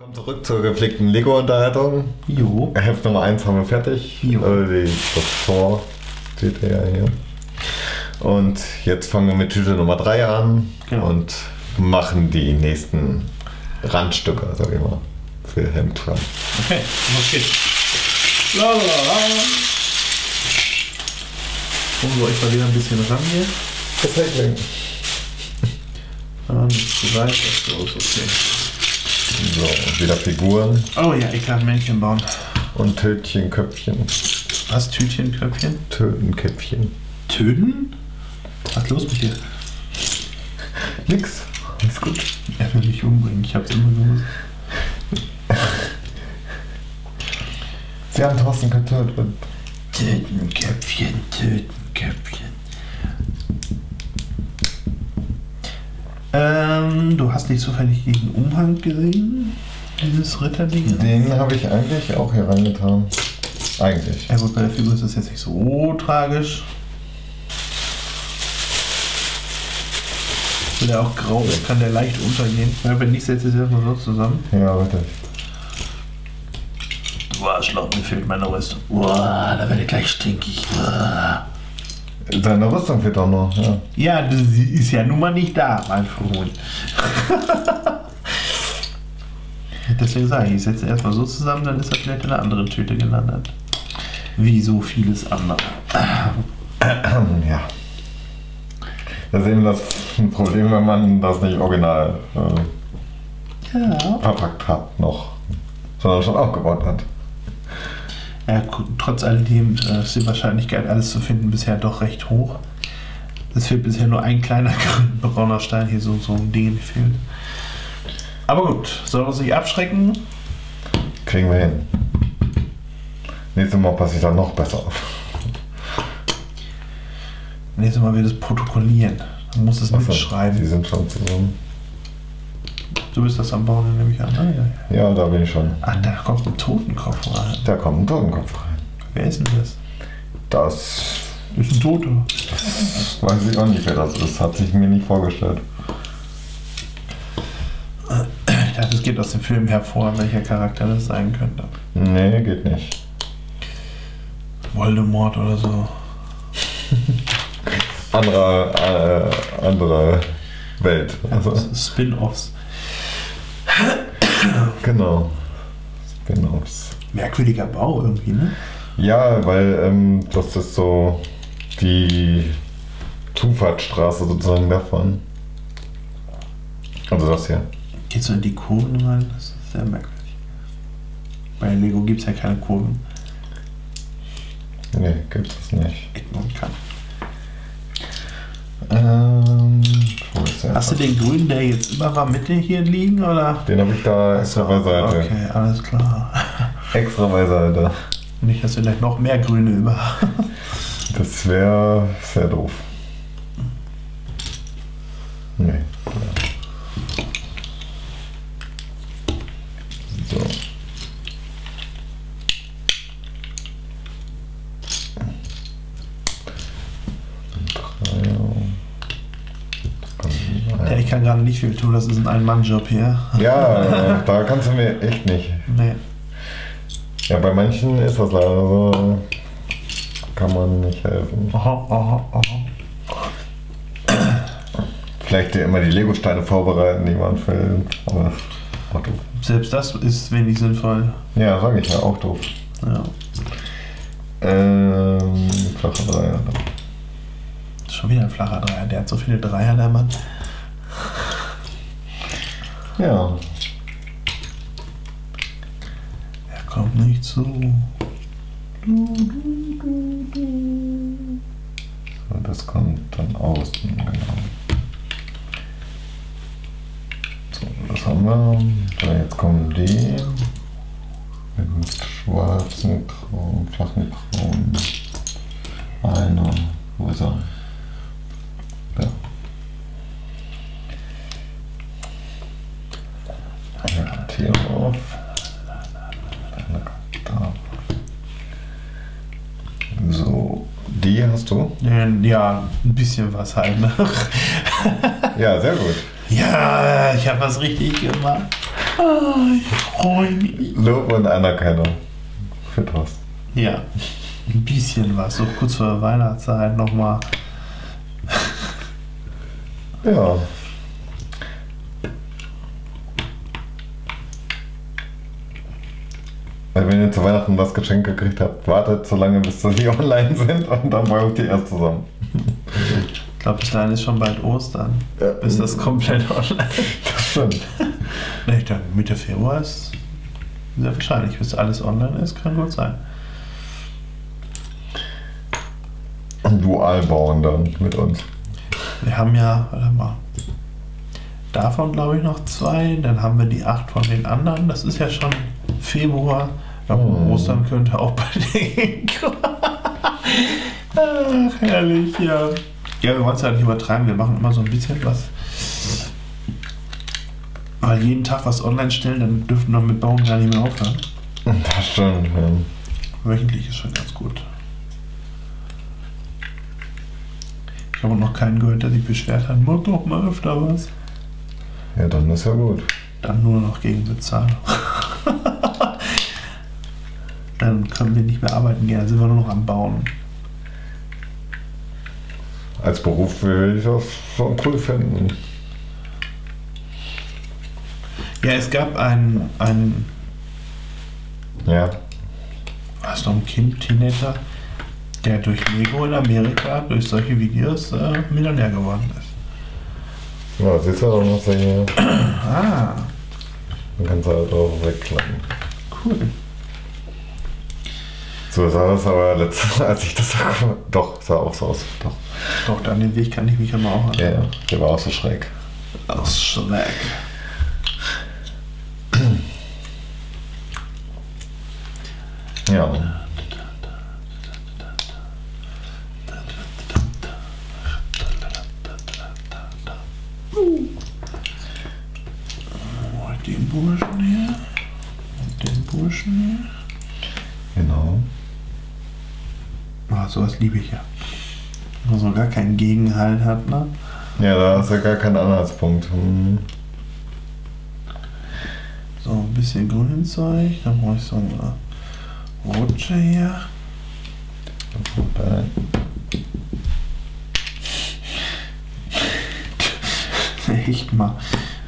Kommt zurück zur gepflegten Lego-Unterhaltung. Jo. Heft Nummer 1 haben wir fertig. Jo. Äh, die, das Tor steht ja hier. Und jetzt fangen wir mit Tüte Nummer 3 an Genau. und machen die nächsten Randstücke, sag ich mal, für Hemdfang. Okay, los geht's. La, la, la. Holen wir euch mal wieder ein bisschen ran hier. Ah, nicht zu weit, das ist okay. So, wieder Figuren Oh ja, ich kann Männchen bauen. und Tötchenköpfchen. Was? Tütchenköpfchen? Tötenköpfchen. Töten? Was ist los mit dir? Nix. Ist gut. Er will mich umbringen, ich hab's immer gewusst. Sie haben Thorsten getötet. Tötenköpfchen, Tötenköpfchen. Ähm, du hast nicht zufällig gegen Umhang gesehen? Dieses Ritterding? Den habe ich eigentlich auch hier reingetan. Eigentlich. Ja gut, bei der Figur ist das jetzt nicht so tragisch. Wenn der auch grau ist, kann der leicht untergehen. Ja, wenn nicht, setzt es erstmal so zusammen. Ja, richtig. Du Arschloch, mir fehlt meine Rüstung. Boah, da werde ich gleich stinkig. Uah. Seine Rüstung fehlt auch noch, ja. Ja, das ist ja nun mal nicht da, mein Freund. Deswegen sage ich, ich setze erstmal so zusammen, dann ist er vielleicht in einer anderen Tüte gelandet. Wie so vieles andere. ja. Das ist eben das Problem, wenn man das nicht original äh, Ja. verpackt hat noch, sondern schon aufgebaut hat. Ja, gu- trotz alledem äh, ist die Wahrscheinlichkeit, alles zu finden, bisher doch recht hoch. Es fehlt bisher nur ein kleiner brauner Stein, hier so, so ein Ding fehlt. Aber gut, soll uns nicht abschrecken. Kriegen wir hin. Nächstes Mal passe ich dann noch besser auf. Nächstes Mal wird es protokollieren. Man muss es Achso, mitschreiben. Die sind schon zusammen. Du bist das am Bauen, nehme ich an. Ah, ja, ja. Ja, da bin ich schon. Ah, da kommt ein Totenkopf rein. Da kommt ein Totenkopf rein. Wer ist denn das? Das ist ein Toter. weiß ich auch nicht, wer das ist. Hat sich mir nicht vorgestellt. Ich dachte, es geht aus dem Film hervor, welcher Charakter das sein könnte. Nee, geht nicht. Voldemort oder so. Andere, äh, andere Welt. Also, Spin-offs. Genau. Spin-offs. Merkwürdiger Bau irgendwie, ne? Ja, weil ähm, das ist so die Zufahrtsstraße sozusagen davon. Also das hier. Geht so in die Kurven rein? Das ist sehr merkwürdig. Bei Lego gibt es ja keine Kurven. Nee, gibt es nicht. Edmund kann. Ähm? Hast du den grünen, der jetzt immer war, Mitte hier liegen, oder? Den habe ich da extra beiseite. Okay, alles klar. Extra beiseite. Nicht, dass wir gleich noch mehr Grüne über. Das wäre sehr doof. Nee. So. Ja, ich kann gerade nicht viel tun, das ist ein Ein-Mann-Job hier. Ja, da kannst du mir echt nicht. Nee. Ja, bei manchen ist das leider so. Kann man nicht helfen. Aha, aha, aha. Vielleicht dir immer die Lego-Steine vorbereiten, die man filmt. Aber auch doof. Selbst das ist wenig sinnvoll. Ja, sag ich ja, auch doof. Ja. Ähm, flache Dreier. Schon wieder ein flacher Dreier. Der hat so viele Dreier, der Mann. Ja, Er kommt nicht zu. so, das kommt dann außen, genau. So, das haben wir. So, jetzt kommen die. Mit schwarzen, grauen, flachen grauen. Einer. Wo ist er? Da. Eine kommt hier drauf. Eine kommt da. So, die hast du? Ja, ein bisschen was halt. Ja, sehr gut. Ja, ich habe was richtig gemacht. Ah, ich freue mich. Lob und Anerkennung. Für Thorsten. Ja, ein bisschen was. So kurz vor der Weihnachtszeit nochmal. Ja. Wenn ihr zu Weihnachten das Geschenk gekriegt habt, wartet so lange, bis sie online sind und dann braucht ihr erst zusammen. Ich glaube, bis dahin ist schon bald Ostern. Ja. Ist das komplett online? Das stimmt. Ne, ich denke, Mitte Februar ist sehr wahrscheinlich. Bis alles online ist, kann gut sein. Dual bauen dann mit uns. Wir haben ja, warte mal, davon glaube ich noch zwei. Dann haben wir die acht von den anderen. Das ist ja schon Februar. Glaube, Oh. Ostern könnte auch bei denen. Ach, herrlich, ja. Ja, wir wollen es ja nicht übertreiben. Wir machen immer so ein bisschen was. Weil jeden Tag was online stellen, dann dürften wir mit Bauen gar nicht mehr aufhören. Das stimmt. Ja. Wöchentlich ist schon ganz gut. Ich habe noch keinen gehört, der sich beschwert hat. Mach doch mal öfter was. ja, dann ist ja gut. Dann nur noch gegen Bezahlung. Dann können wir nicht mehr arbeiten gehen, dann sind wir nur noch am Bauen. Als Beruf will ich das schon cool finden. Ja, es gab einen, einen Ja. was noch ein Kind, Teenager, der durch Lego in Amerika, durch solche Videos äh, Millionär geworden ist. Ja, siehst du auch noch so hier. Ah, Dann kannst du halt auch wegklappen. cool. So sah das aber letztes als ich das sah. Doch, sah auch so aus. Doch. Doch, an den Weg kann ich mich immer auch Ja, ja. Der war auch so schräg. Aus Schreck. Ja. Und den Burschen hier. Und den Burschen Genau. hier. Ah, sowas liebe ich ja. Wo man so gar keinen Gegenhalt hat, ne? Ja, da ist ja gar kein Anhaltspunkt. Hm. So ein bisschen Grünzeug. Dann brauche ich so eine Rutsche hier. Echt mal.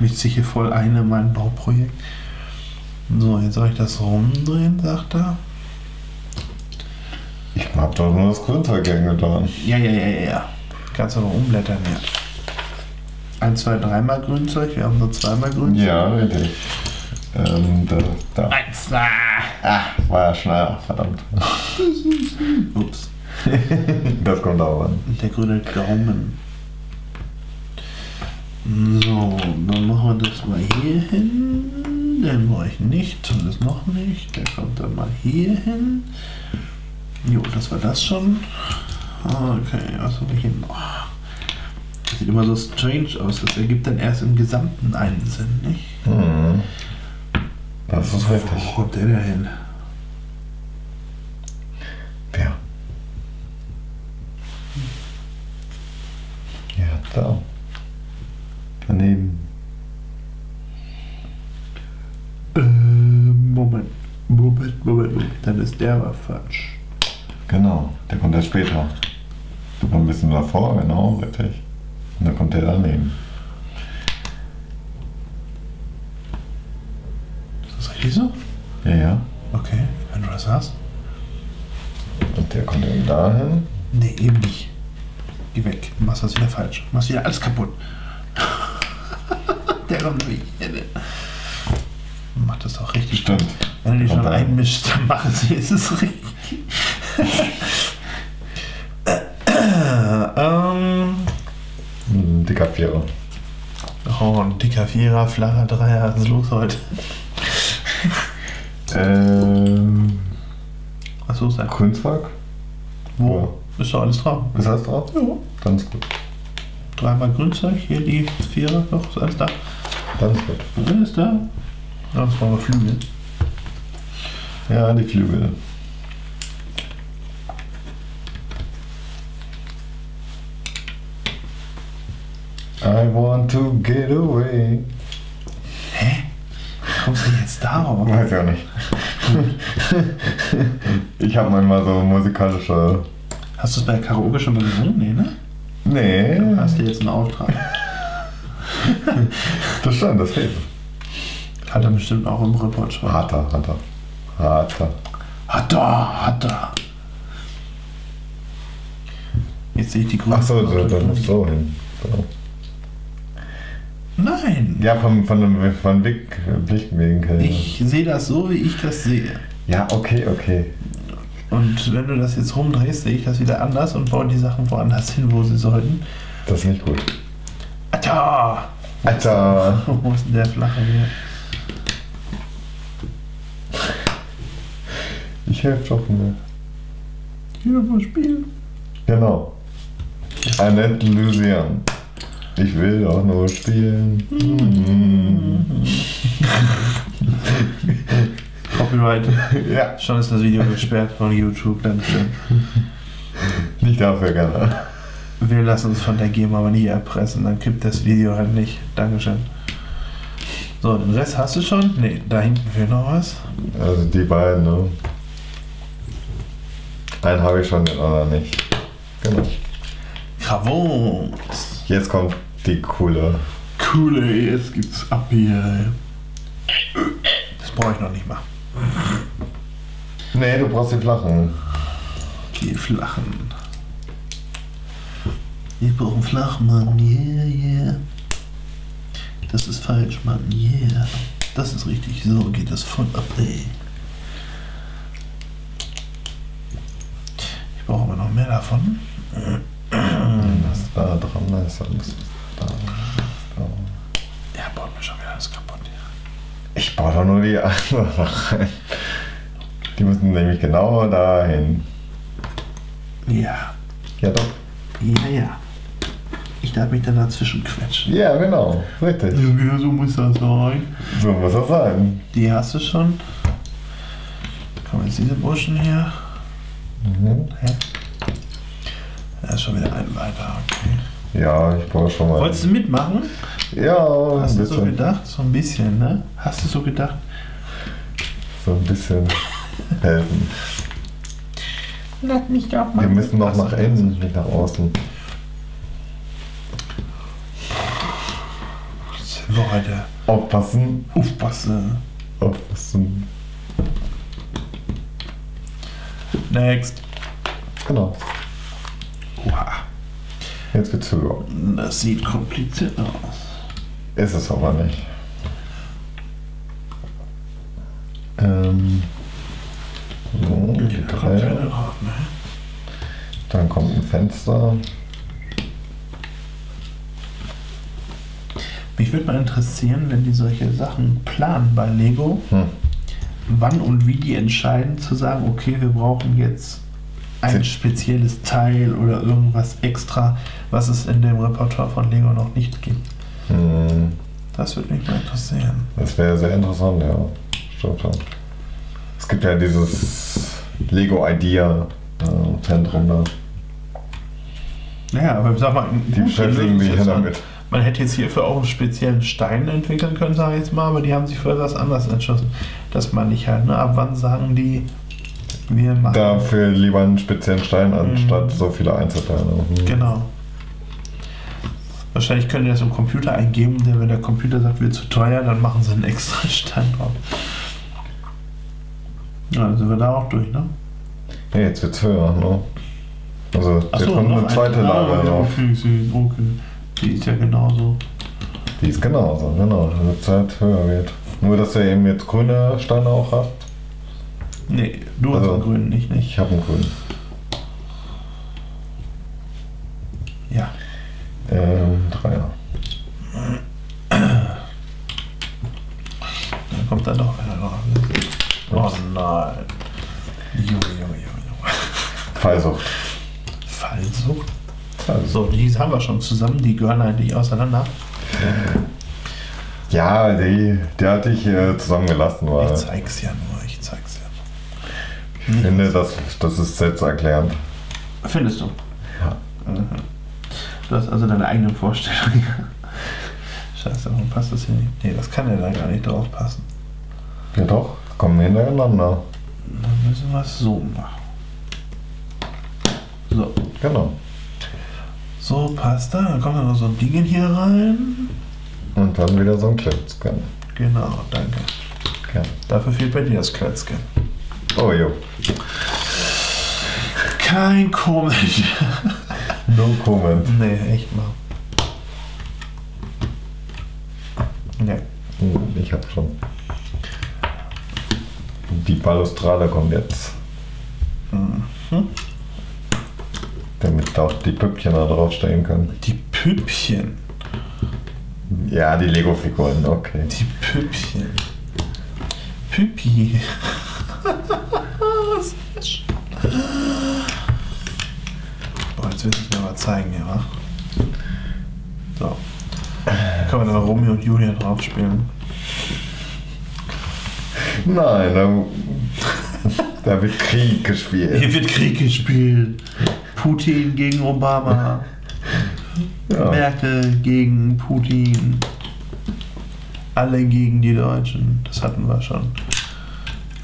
Mischt sich hier voll ein in mein Bauprojekt. So, jetzt soll ich das rumdrehen, sagt er. Hab doch nur das Grünzeug getan. Ja, ja, ja, ja, ja. Kannst aber umblättern, ja. Ein, zwei, dreimal Grünzeug. Wir haben so zweimal Grünzeug. Ja, richtig. Ähm, da, da. Eins. Ah, war ja schneller, verdammt. Ups. Das kommt auch an. Der grüne Gaumen. So, dann machen wir das mal hier hin. Den brauche ich nicht, zumindest noch nicht. Der kommt dann mal hier hin. Jo, das war das schon. Okay, was habe ich hier noch? Das sieht immer so strange aus. Das ergibt dann erst im Gesamten einen Sinn, nicht? Hm. Das ist Wo richtig. kommt der da hin? Ja. Ja, da. Daneben. Äh, Moment. Moment, Moment, Moment. Dann ist der aber falsch. Genau, der kommt erst später. Noch ein bisschen davor, genau, richtig. Und dann kommt der daneben. Ist das richtig so? Ja, ja. Okay, wenn du das sagst. Und der kommt eben dahin. Nee, eben nicht. Geh weg. Du machst das wieder falsch. Du machst wieder alles kaputt. Der kommt nicht. Macht das auch richtig. Stimmt. Wenn du die Kommt schon da. einmischt, dann machen sie es ist richtig. Ähm, dicker Vierer. oh, ein dicker Vierer, flacher Dreier. Was ist los heute? Ähm, Achso, ist ein Kunstwerk? Wo? Ist doch alles drauf. Ist das drauf? Ja. Dann ist gut. Dreimal Grünzeug, hier die Vierer, doch, ist alles da. Dann ist gut. Alles da. Ja, das waren wir Flügel. Ja, die Flügel. I want to get away. Hä? kommst du jetzt darauf? Weiß ich auch nicht. ich habe manchmal so musikalische. Hast du es bei Karaoke schon mal gesungen? Nee, ne? Nee, Du hast dir jetzt einen Auftrag. das stimmt, das fehlt. Hat er bestimmt auch im Repertoire. Hat er, hat er. Hat er. Hat er, hat er. Jetzt sehe ich die Gründe. Achso, da, da muss so hin. So. Nein. Ja, von, von dem von Blick, Blickwinkel. Ich sehe das so, wie ich das sehe. Ja, okay, okay. Und wenn du das jetzt rumdrehst, sehe ich das wieder anders und baue die Sachen woanders hin, wo sie sollten. Das ist nicht gut. Alter! Alter! Wo ist denn der flache hier? Ich helfe doch mir. Hier mal spielen. Genau. Annette Lucian. Ich will auch nur spielen. Copyright. Ja, Schon ist das Video gesperrt von YouTube, Dankeschön. nicht dafür gerne. Wir lassen uns von der GEMA aber nie erpressen, dann kippt das Video halt nicht. Dankeschön. So, den Rest hast du schon? Ne, da hinten fehlt noch was. Also die beiden, ne? Einen habe ich schon, den anderen nicht. Genau. Gravons. Jetzt kommt die coole. Coole, jetzt gibt's ab hier. Das brauche ich noch nicht mal. Nee, du brauchst die flachen. Die flachen. Ich brauche einen Flachmann, yeah, yeah. Das ist falsch, Mann, yeah. Das ist richtig, so geht das voll ab, ey. Ich brauche aber noch mehr davon. Was da dran ist, alles Ich baue doch nur die anderen rein. Die müssen nämlich genau dahin. Ja, Ja, doch. ja, ja. Ich darf mich dann dazwischen quetschen. Ja, genau. Richtig. Ja, so muss das sein. So muss das sein. Die hast du schon. Kommen jetzt diese Burschen hier. Mhm. Hä? Da ist schon wieder ein weiter, okay. Ja, ich brauche schon mal. Wolltest du mitmachen? Ja, Hast du so gedacht? So ein bisschen, ne? Hast du so gedacht? So ein bisschen helfen. Lass mich doch Wir müssen noch nach innen, nicht nach außen. Heute. Aufpassen. Aufpasse. Aufpassen. Next. Genau. Oha. Jetzt geht's höher. Das sieht kompliziert aus. Ist es aber nicht. Ähm. So, drei. ne? Dann kommt ein Fenster. Mich würde mal interessieren, wenn die solche Sachen planen bei Lego, Hm. wann und wie die entscheiden zu sagen, okay, wir brauchen jetzt ein Sie- spezielles Teil oder irgendwas extra, was es in dem Repertoire von Lego noch nicht gibt. Hm. Das würde mich mal interessieren. Das wäre sehr interessant, ja. Stimmt schon. Es gibt ja dieses Lego Idea äh, Zentrum da. Ja, aber sag mal, Die beschäftigen sich ja damit. Man hätte jetzt hierfür auch einen speziellen Stein entwickeln können, sage ich jetzt mal, aber die haben sich für etwas anderes entschlossen. Das meine ich halt, ne? Ab wann sagen die, wir machen. Dafür lieber einen speziellen Stein anstatt so viele Einzelteile. Hm. Genau. Wahrscheinlich können die das im Computer eingeben, denn wenn der Computer sagt, wird zu teuer, dann machen sie einen extra Stein drauf. Ja, dann sind wir da auch durch, ne? Ja, jetzt wird's höher, ne? Also Ach jetzt so, kommt eine zweite ein- Lage ja, noch. Okay, okay. Die ist ja genauso. Die ist genauso, genau, damit es halt höher wird. Nur dass du eben jetzt grüne Steine auch hast. Nee, du hast Also, den grünen, nicht, nicht. Ich habe einen grünen. Ja. Ähm, Dreier. Dann kommt dann doch einer drauf. Oh nein. Junge, Junge, Junge, Junge. Fallsucht. Fallsucht. Also, So, die haben wir schon zusammen, die gehören eigentlich auseinander. ja, die, die hatte ich äh, zusammengelassen, weil Ich zeig's ja nur, ich zeig's ja ich finde, das, das ist selbsterklärend. nur. Findest du? Ja. Mhm. Du hast also deine eigenen Vorstellungen. Scheiße, warum passt das hier nicht? Nee, das kann ja da gar nicht drauf passen. Ja doch, kommen hintereinander. Dann müssen wir es so machen. So. Genau. So, passt da. Dann kommt dann noch so ein Ding hier rein. Und dann wieder so ein Klötzchen. Genau, danke. Gerne. Dafür fehlt bei dir das Klötzchen. Oh jo. Kein komisch. No comment. nee, echt mal. Nee. Hm, Ich hab schon. Die Balustrade kommt jetzt. Mhm. Damit auch die Püppchen da draufstehen können. Die Püppchen. Ja, die Lego-Figuren, okay. Die Püppchen. Püppi. Boah, jetzt will ich mir mal zeigen hier, wa? So. Da können wir dann Romeo und Julia drauf spielen. Nein, da, da wird Krieg gespielt. Hier wird Krieg gespielt. Putin gegen Obama. Ja. Merkel gegen Putin. Alle gegen die Deutschen. Das hatten wir schon.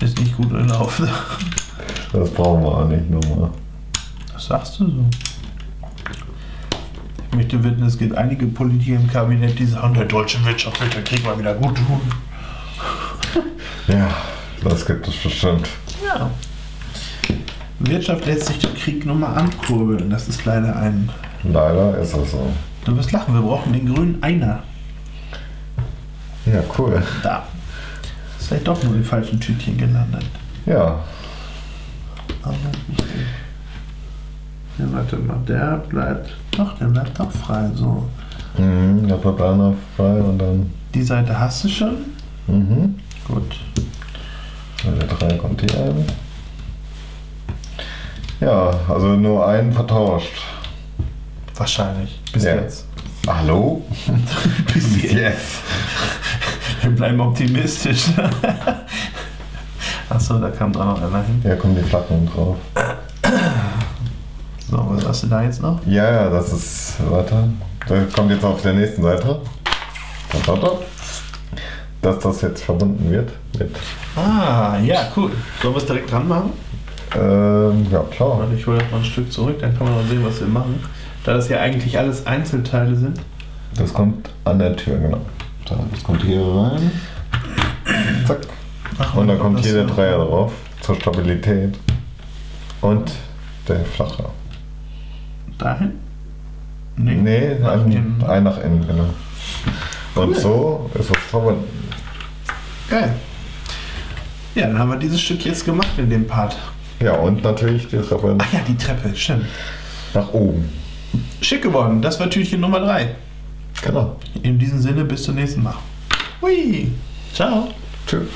Ist nicht gut gelaufen. Das brauchen wir auch nicht nochmal. Was sagst du so? Ich möchte wetten, es gibt einige Politiker im Kabinett, die sagen, der deutschen Wirtschaft wird der Krieg mal wieder gut tun. Ja, das gibt es bestimmt. Ja. Wirtschaft lässt sich durch Krieg nur mal ankurbeln. Das ist leider ein. Leider ist es so. Du wirst lachen, wir brauchen den grünen Einer. Ja, cool. Da. Ist vielleicht doch nur die falschen Tütchen gelandet. Ja, Aber. Ja, warte mal, der bleibt. Doch, der bleibt doch frei. So. mhm, da bleibt einer frei und dann. Die Seite hast du schon. Mhm. Gut. Der drei kommt hier ein. Ja, also nur einen vertauscht. Wahrscheinlich. Bis Ja. jetzt. Hallo? Bis jetzt. Wir bleiben optimistisch. Achso, da kam da noch einer hin. Ja, kommen die Flaggen drauf. So, was hast du da jetzt noch? Ja, ja, das ist. Warte. Das kommt jetzt auf der nächsten Seite. Da, da, da. Dass das jetzt verbunden wird mit. Ah, ja, cool. Sollen wir es direkt dran machen? Ähm, ja, klar. Warte, ich hole das mal ein Stück zurück, dann kann man noch sehen, was wir machen. Da das ja eigentlich alles Einzelteile sind. Das kommt an der Tür, genau. So, das kommt hier rein. Zack. Ach, Und dann kommt hier der Dreier drauf. Zur Stabilität. Und der flache. Dahin? Nee. Nee, Nach ein, ein nach innen, genau. Und Cool. so ist es verbunden. Geil. Ja, dann haben wir dieses Stück jetzt gemacht in dem Part. Ja, und natürlich die Treppe Ach ja, die Treppe, stimmt. nach oben. Schick geworden. Das war Türchen Nummer 3. Genau. In diesem Sinne, bis zum nächsten Mal. Hui. Ciao. Tschüss.